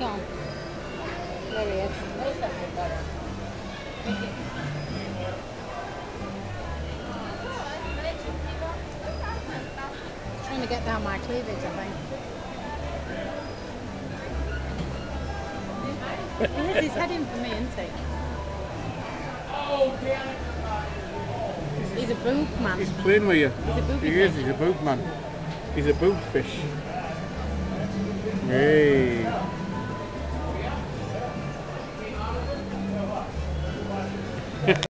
gone? There he is. Trying to get down my cleavage, I think. He is, he's heading for me, isn't he? He's a boob man. He's playing with you. He's a boob He is, he's a boob man. He's a boob fish.